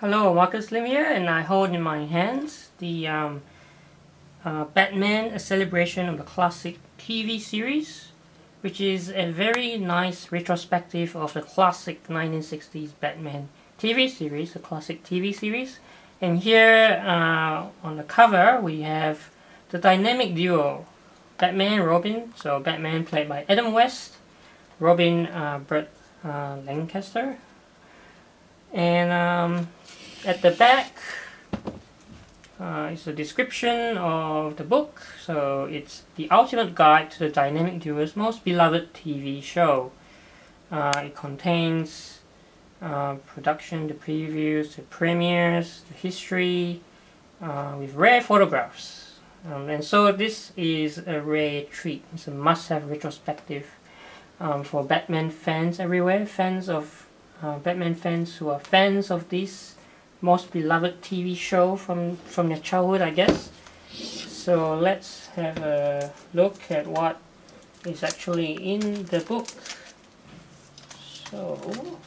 Hello, Marcus Lim here, and I hold in my hands the um, uh, Batman A Celebration of the Classic TV series, which is a very nice retrospective of the classic 1960s Batman TV series, the classic TV series. And here uh, on the cover we have the dynamic duo Batman Robin, so Batman played by Adam West, Robin uh, Burt uh, Lancaster, and um, at the back uh, is a description of the book. So it's the ultimate guide to the dynamic duo's most beloved TV show. Uh, it contains uh, production, the previews, the premieres, the history, uh, with rare photographs. Um, and so this is a rare treat. It's a must-have retrospective um, for Batman fans everywhere, fans of uh, Batman fans who are fans of this most beloved TV show from, from their childhood, I guess. So let's have a look at what is actually in the book. So,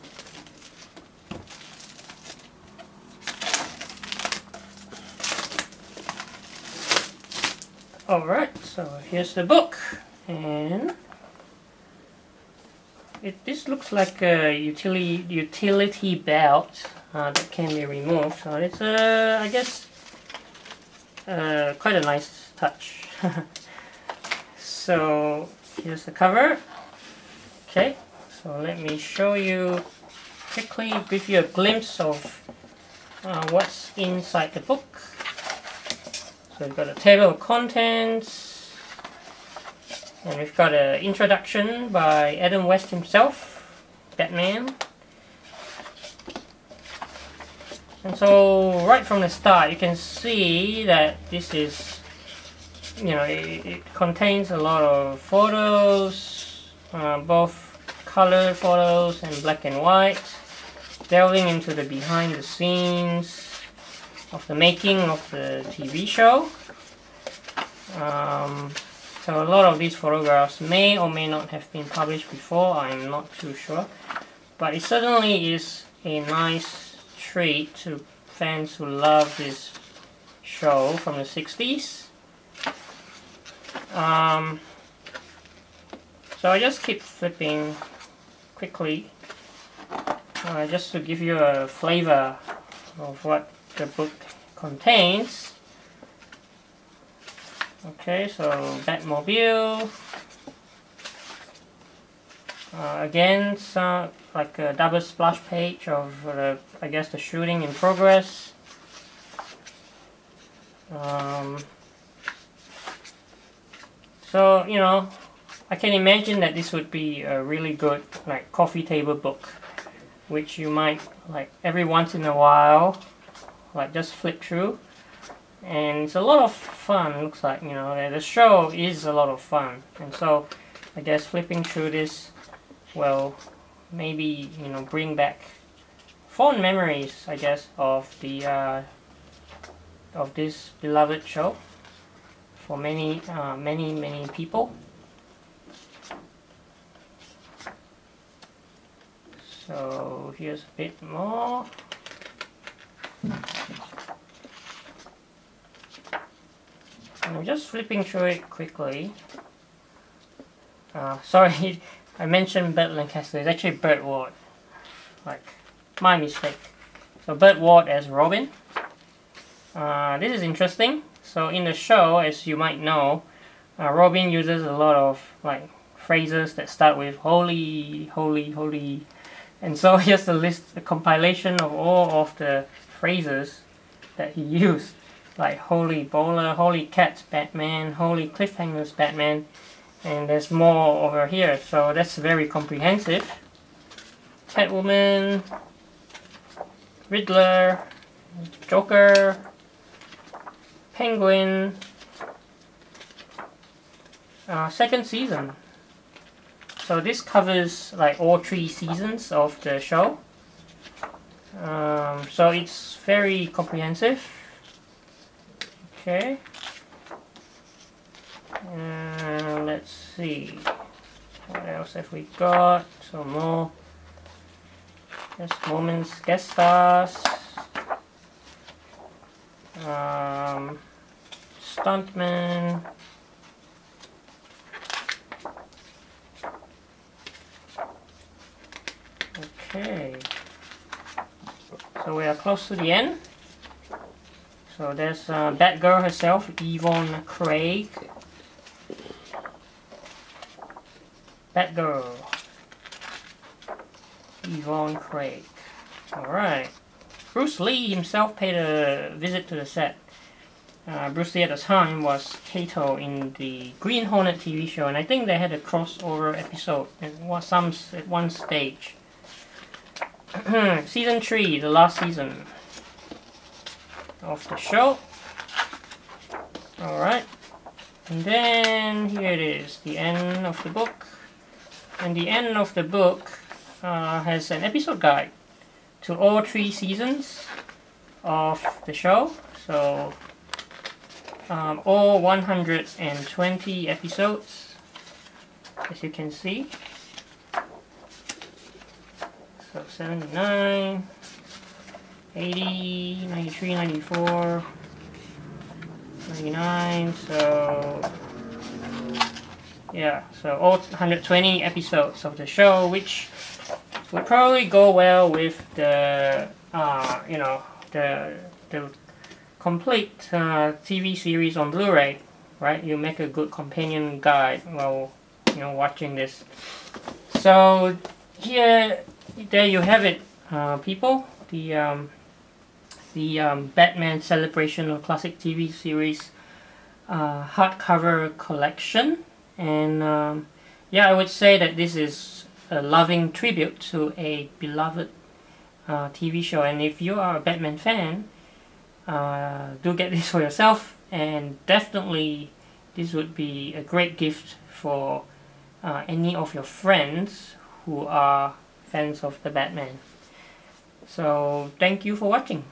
Alright, so here's the book. And it, this looks like a utility utility belt uh, that can be removed. So it's uh, I guess uh, quite a nice touch. so here's the cover. Okay, so let me show you quickly, give you a glimpse of uh, what's inside the book. So we've got a table of contents, and we've got an introduction by Adam West himself, Batman. And so right from the start you can see that this is, you know, it, it contains a lot of photos, uh, both color photos and black and white, delving into the behind the scenes of the making of the TV show. Um, so a lot of these photographs may or may not have been published before, I'm not too sure. But it certainly is a nice treat to fans who love this show from the 60s. Um, so I just keep flipping quickly uh, just to give you a flavor of what the book contains. Okay, so Batmobile. Uh, again, some like a double splash page of uh, I guess the shooting in progress. Um, so you know, I can imagine that this would be a really good like coffee table book, which you might like every once in a while, like just flip through and it's a lot of fun looks like you know the show is a lot of fun. And so I guess flipping through this will maybe you know bring back fond memories I guess of the uh, of this beloved show for many uh, many many people. So here's a bit more just flipping through it quickly. Uh, sorry, I mentioned Burt Lancaster. It's actually Burt Ward. Like, my mistake. So Burt Ward as Robin. Uh, this is interesting. So in the show, as you might know, uh, Robin uses a lot of like phrases that start with holy, holy, holy. And so here's the list, the compilation of all of the phrases that he used like Holy Bowler, Holy Cats Batman, Holy Cliffhangers Batman, and there's more over here, so that's very comprehensive. Catwoman, Riddler, Joker, Penguin, uh, second season. So this covers like all three seasons of the show. Um, so it's very comprehensive. Okay. And let's see. What else have we got? Some more guest moments, guest stars. Um, stuntman. Okay. So we are close to the end. So there's uh, Batgirl herself, Yvonne Craig. Batgirl. Yvonne Craig. Alright. Bruce Lee himself paid a visit to the set. Uh, Bruce Lee at the time was Kato in the Green Hornet TV show, and I think they had a crossover episode at some at one stage. season 3, the last season of the show. Alright. And then here it is, the end of the book. And the end of the book uh, has an episode guide to all three seasons of the show. So um, all 120 episodes, as you can see. So 79, 80, 93, 94, 99, so yeah, so all 120 episodes of the show, which would probably go well with the, uh, you know, the, the complete uh, TV series on Blu-ray, right? You make a good companion guide while, you know, watching this. So, here there you have it, uh, people. The um, the um, Batman Celebration of Classic TV Series uh, hardcover collection, and um, yeah, I would say that this is a loving tribute to a beloved uh, TV show. And if you are a Batman fan, uh, do get this for yourself, and definitely this would be a great gift for uh, any of your friends who are fans of the Batman. So thank you for watching.